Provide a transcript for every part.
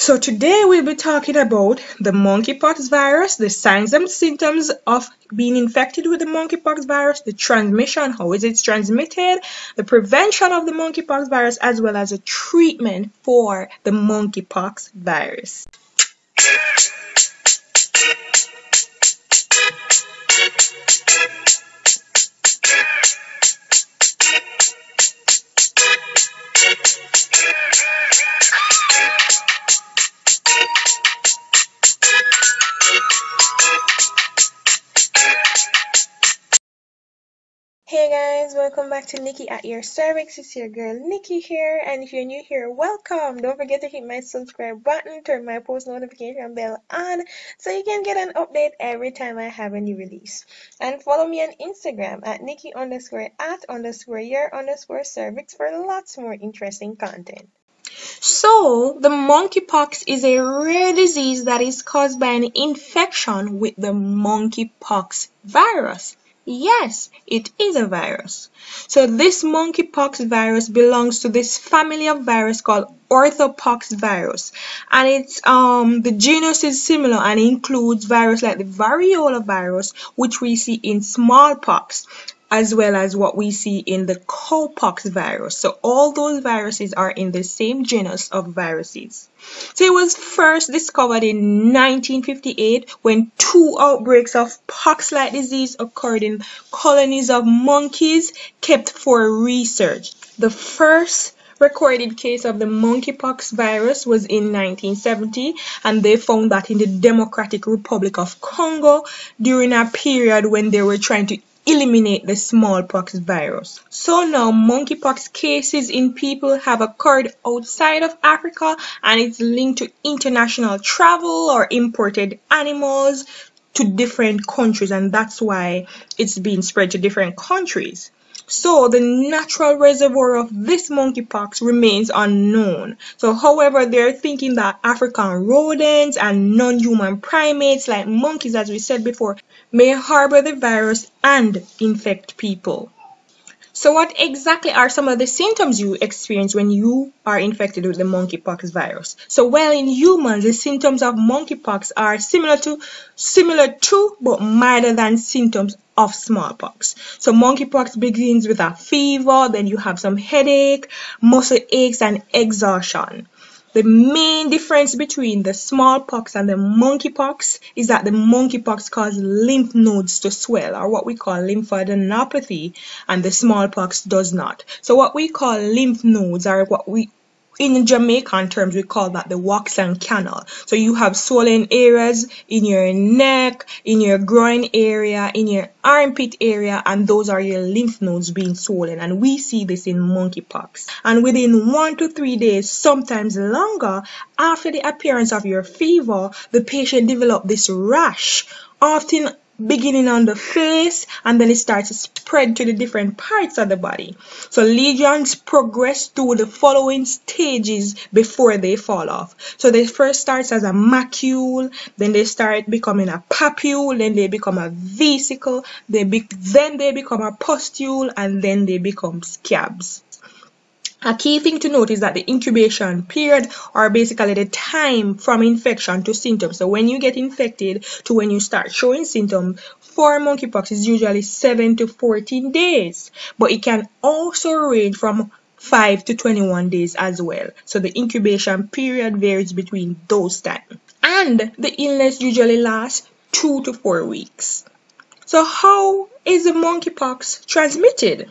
So today we'll be talking about the monkeypox virus, the signs and symptoms of being infected with the monkeypox virus, the transmission, how is it transmitted, the prevention of the monkeypox virus, as well as a treatment for the monkeypox virus. Welcome back to Nicky at your cervix. It's your girl Nicky here, and if you're new here, welcome. Don't forget to hit my subscribe button, turn my post notification bell on so you can get an update every time I have a new release. And follow me on Instagram at Nicky underscore at underscore your underscore cervix for lots more interesting content. So, the monkeypox is a rare disease that is caused by an infection with the monkeypox virus. Yes, it is a virus. So this monkeypox virus belongs to this family of virus called orthopox virus. And it's um the genus is similar and includes virus like the variola virus, which we see in smallpox as well as what we see in the cowpox virus. So all those viruses are in the same genus of viruses. So it was first discovered in 1958 when two outbreaks of pox-like disease occurred in colonies of monkeys kept for research. The first recorded case of the monkeypox virus was in 1970 and they found that in the Democratic Republic of Congo during a period when they were trying to eliminate the smallpox virus. So now monkeypox cases in people have occurred outside of Africa and it's linked to international travel or imported animals to different countries and that's why it's being spread to different countries. So the natural reservoir of this monkeypox remains unknown. So however, they're thinking that African rodents and non-human primates like monkeys, as we said before, may harbor the virus and infect people. So what exactly are some of the symptoms you experience when you are infected with the monkeypox virus? So well in humans the symptoms of monkeypox are similar to similar to but milder than symptoms of smallpox. So monkeypox begins with a fever, then you have some headache, muscle aches and exhaustion. The main difference between the smallpox and the monkeypox is that the monkeypox causes lymph nodes to swell or what we call lymphadenopathy and the smallpox does not. So what we call lymph nodes are what we in Jamaican terms, we call that the Waxan Canal. So you have swollen areas in your neck, in your groin area, in your armpit area, and those are your lymph nodes being swollen. And we see this in monkeypox. And within one to three days, sometimes longer, after the appearance of your fever, the patient develops this rash, often beginning on the face and then it starts to spread to the different parts of the body. So lesions progress through the following stages before they fall off. So they first starts as a macule, then they start becoming a papule, then they become a vesicle, they be then they become a pustule, and then they become scabs. A key thing to note is that the incubation period or basically the time from infection to symptoms. So when you get infected to when you start showing symptoms for monkeypox is usually 7 to 14 days. But it can also range from 5 to 21 days as well. So the incubation period varies between those times. And the illness usually lasts 2 to 4 weeks. So how is the monkeypox transmitted?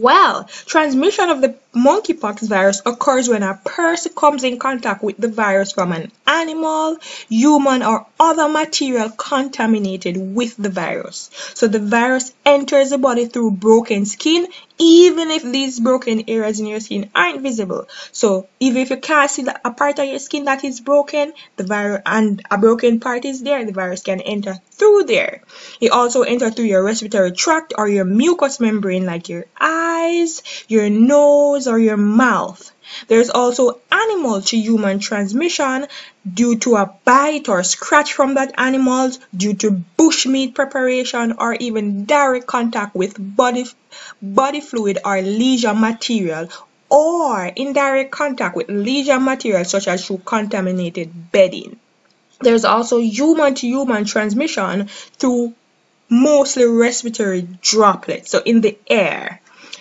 Well, transmission of the monkeypox virus occurs when a person comes in contact with the virus from an animal, human, or other material contaminated with the virus. So the virus enters the body through broken skin, even if these broken areas in your skin aren't visible. So even if you can't see a part of your skin that is broken, the virus and a broken part is there, the virus can enter through there. It also enters through your respiratory tract or your mucous membrane like your eyes, your nose, or your mouth. There's also animal to human transmission due to a bite or scratch from that animal, due to bushmeat preparation, or even direct contact with body, body fluid or lesion material or indirect contact with lesion material such as through contaminated bedding. There's also human to human transmission through mostly respiratory droplets, so in the air.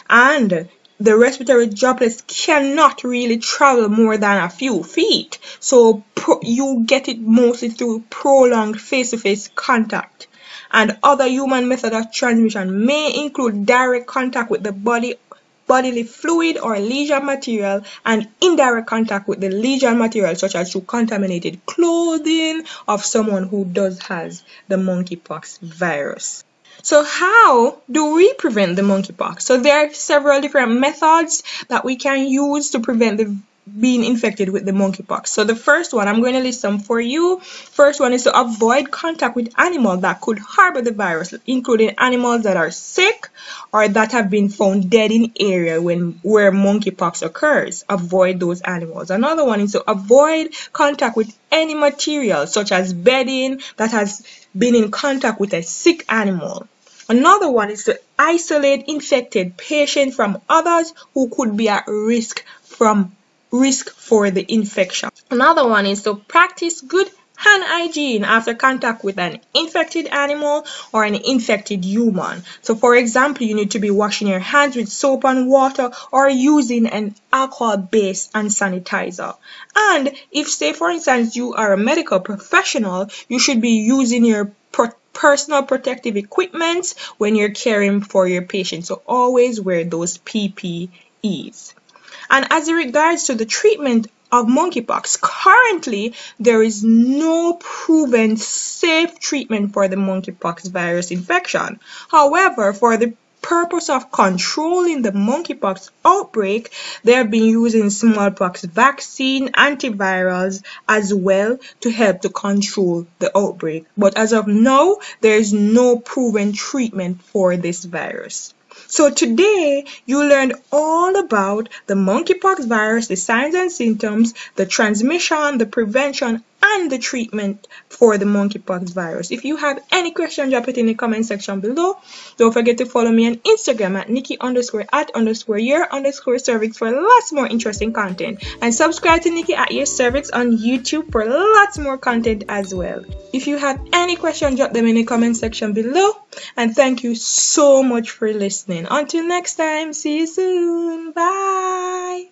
And the respiratory droplets cannot really travel more than a few feet. So you get it mostly through prolonged face-to-face -face contact. And other human method of transmission may include direct contact with the body bodily fluid or lesion material and indirect contact with the lesion material such as through contaminated clothing of someone who does has the monkeypox virus. So how do we prevent the monkeypox? So there are several different methods that we can use to prevent the being infected with the monkeypox. So the first one, I'm going to list some for you. First one is to avoid contact with animals that could harbor the virus, including animals that are sick or that have been found dead in area when where monkeypox occurs. Avoid those animals. Another one is to avoid contact with any material such as bedding that has been in contact with a sick animal. Another one is to isolate infected patients from others who could be at risk from risk for the infection. Another one is to practice good hand hygiene after contact with an infected animal or an infected human. So for example, you need to be washing your hands with soap and water or using an alcohol-based hand sanitizer. And if say for instance you are a medical professional, you should be using your personal protective equipment when you're caring for your patient. So always wear those PPEs. And as regards to the treatment of monkeypox, currently there is no proven safe treatment for the monkeypox virus infection. However, for the purpose of controlling the monkeypox outbreak, they have been using smallpox vaccine, antivirals as well to help to control the outbreak. But as of now, there is no proven treatment for this virus. So today you learned all about the monkeypox virus, the signs and symptoms, the transmission, the prevention, and the treatment for the monkeypox virus. If you have any question, drop it in the comment section below. Don't forget to follow me on Instagram at Nicky underscore at underscore your underscore cervix for lots more interesting content. And subscribe to Nicky at your cervix on YouTube for lots more content as well. If you have any question, drop them in the comment section below. And thank you so much for listening. Until next time, see you soon. Bye.